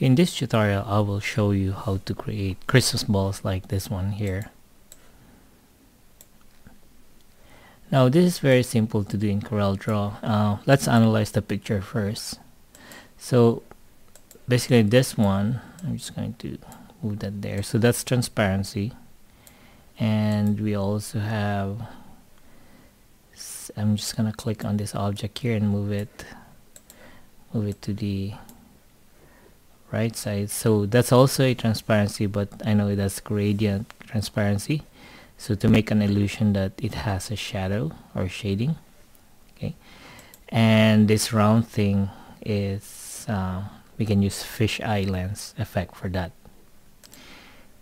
In this tutorial, I will show you how to create Christmas balls like this one here. Now this is very simple to do in CorelDRAW. Uh, let's analyze the picture first. So basically this one, I'm just going to move that there. So that's transparency. And we also have, I'm just gonna click on this object here and move it, move it to the right? Side so that's also a transparency but I know that's gradient transparency. So to make an illusion that it has a shadow or shading okay? And this round thing is uh, we can use fisheye lens effect for that.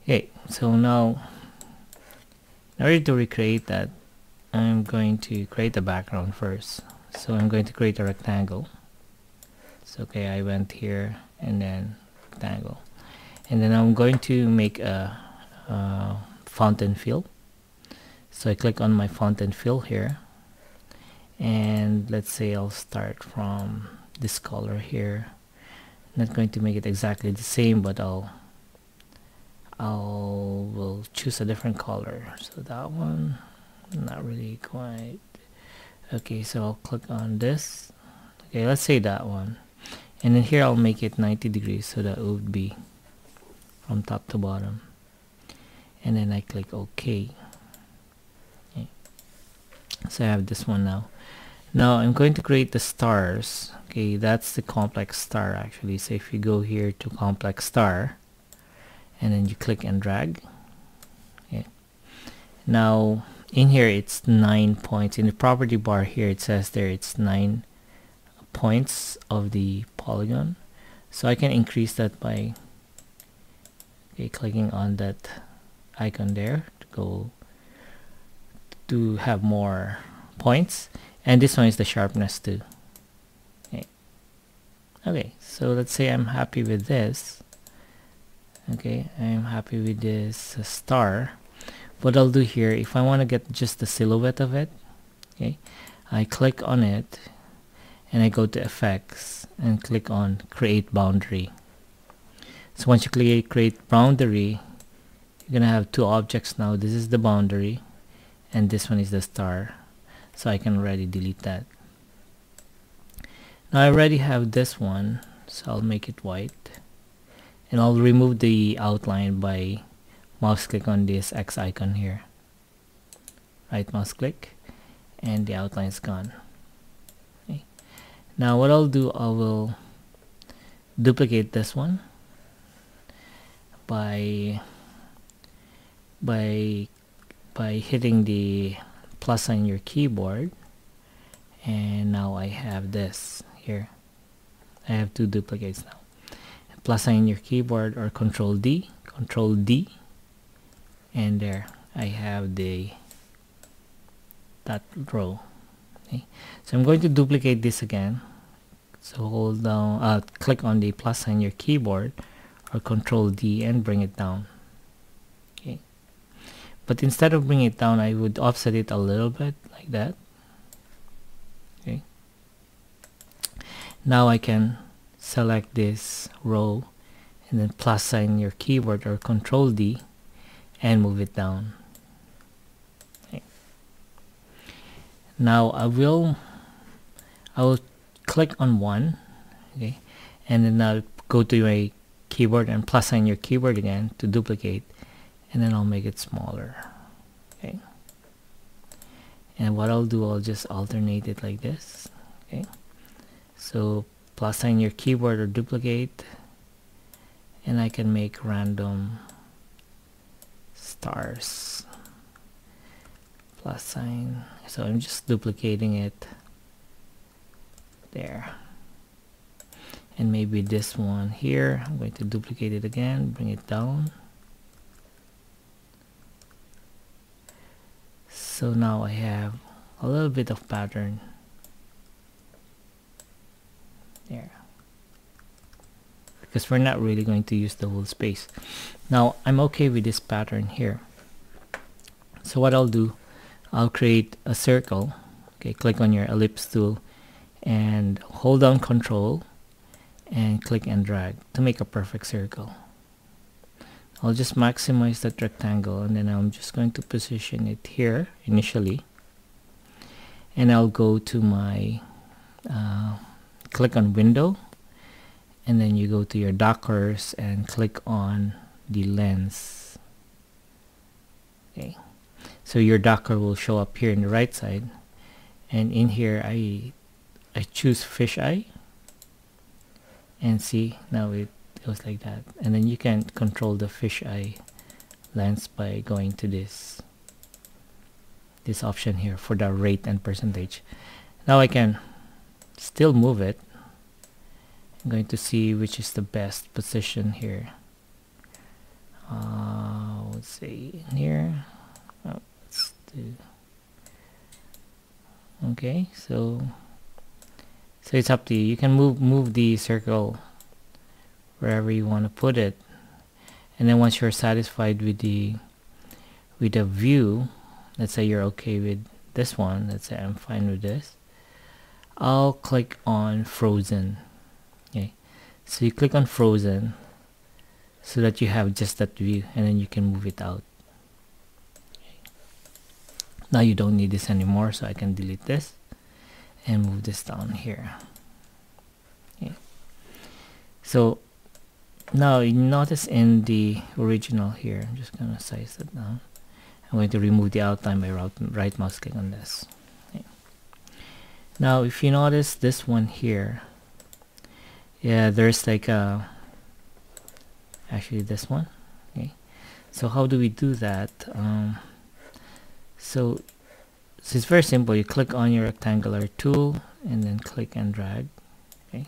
Okay so now in order to recreate that I'm going to create a background first. So I'm going to create a rectangle okay I went here and then rectangle and then I'm going to make a, a fountain fill so I click on my fountain fill here. And let's say I'll start from this color here. Not going to make it exactly the same but I'll I'll will choose a different color. So that one not really quite. Okay so I'll click on this. Okay let's say that one and then here I'll make it 90 degrees so that it would be from top to bottom. And then I click OK. Okay. so I have this one now. Now I'm going to create the stars. Okay that's the complex star actually. So if you go here to complex star and then you click and drag okay now in here it's nine points. In the property bar here it says there it's nine points of the polygon. So I can increase that by okay, clicking on that icon there to go to have more points. And this one is the sharpness too. Okay. Okay so let's say I'm happy with this. Okay I'm happy with this uh, star. What I'll do here if I want to get just the silhouette of it okay I click on it and I go to effects and click on create boundary. So once you click create boundary you're gonna have two objects now. This is the boundary and this one is the star. So I can already delete that. Now I already have this one so I'll make it white. And I'll remove the outline by mouse click on this X icon here. Right mouse click and the outline is gone now what I'll do I will duplicate this one by by by hitting the plus on your keyboard. And now I have this here. I have two duplicates now. Plus on your keyboard or control D control D. And there I have the that row okay so I'm going to duplicate this again. So hold down uh, click on the plus sign your keyboard or control D and bring it down. Okay. But instead of bringing it down I would offset it a little bit like that. Okay. Now I can select this row and then plus sign your keyboard or control D and move it down now I will I will click on one okay and then I'll go to my keyboard and plus sign your keyboard again to duplicate and then I'll make it smaller okay. And what I'll do I'll just alternate it like this okay. So plus sign your keyboard or duplicate and I can make random stars plus sign. So I'm just duplicating it there. And maybe this one here I'm going to duplicate it again bring it down. So now I have a little bit of pattern there. Because we're not really going to use the whole space. Now I'm okay with this pattern here. So what I'll do I'll create a circle. Okay click on your ellipse tool and hold down control and click and drag to make a perfect circle. I'll just maximize that rectangle and then I'm just going to position it here initially. And I'll go to my uh, click on window and then you go to your Dockers and click on the lens. Okay so your Docker will show up here in the right side. And in here I I choose fisheye and see now it goes like that. And then you can control the fisheye lens by going to this this option here for the rate and percentage. Now I can still move it. I'm going to see which is the best position here. Uh, let's see here let's okay so so it's up to you. You can move move the circle wherever you want to put it. And then once you're satisfied with the with the view let's say you're okay with this one let's say I'm fine with this I'll click on frozen. Okay so you click on frozen so that you have just that view and then you can move it out. Now you don't need this anymore so I can delete this and move this down here. Okay. so now you notice in the original here I'm just gonna size it down. I'm going to remove the outline by right, mouse click on this. Okay. now if you notice this one here yeah there's like a actually this one. Okay. So how do we do that? Um, so, so it's very simple. You click on your rectangular tool and then click and drag Okay.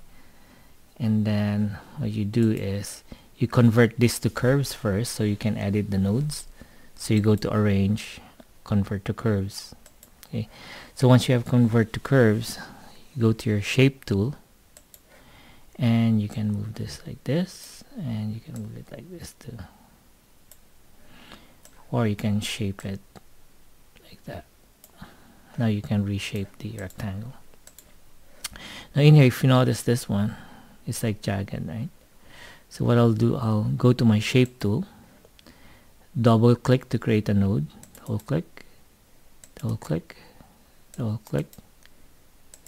and then what you do is you convert this to curves first so you can edit the nodes. So you go to arrange convert to curves okay? So once you have convert to curves you go to your shape tool and you can move this like this and you can move it like this too. Or you can shape it now you can reshape the rectangle. Now in here if you notice this one it's like jagged right? So what I'll do I'll go to my shape tool double click to create a node double click double click double click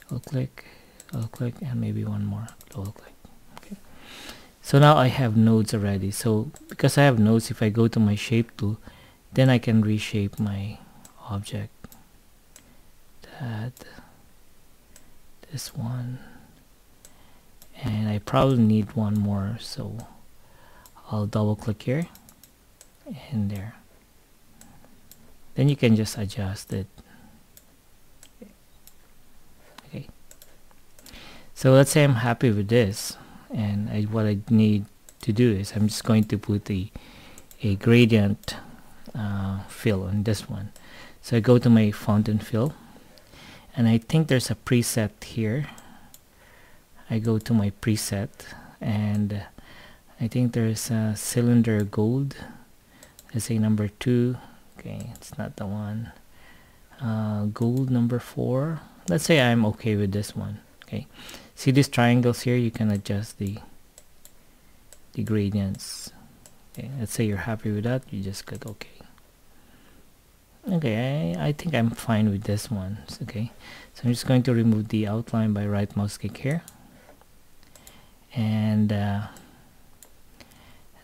double click double click and maybe one more double click. Okay. So now I have nodes already. So because I have nodes if I go to my shape tool then I can reshape my object that this one. And I probably need one more so I'll double click here and there. Then you can just adjust it. Okay. So let's say I'm happy with this and I, what I need to do is I'm just going to put the a gradient uh, fill on this one. So I go to my fountain fill and I think there's a preset here. I go to my preset and I think there's a cylinder gold. Let's say number two. Okay it's not the one. Uh, gold number four. Let's say I'm okay with this one. Okay. See these triangles here? You can adjust the the gradients. Okay let's say you're happy with that you just click OK okay I, I think I'm fine with this one. Okay. So I'm just going to remove the outline by right mouse click here. And uh,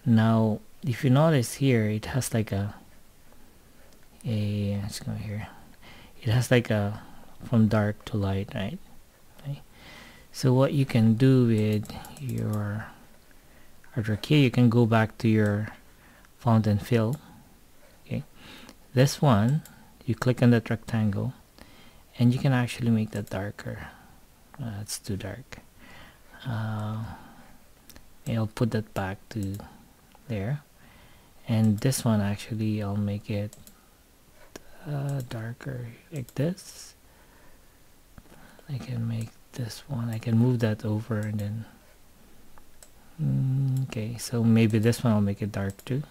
now if you notice here it has like a a let's go here. It has like a from dark to light right? Okay. so what you can do with your artwork here you can go back to your fountain fill this one you click on that rectangle and you can actually make that darker. Uh, it's too dark. Uh, I'll put that back to there. And this one actually I'll make it uh, darker like this. I can make this one I can move that over and then mm, okay so maybe this one I'll make it dark too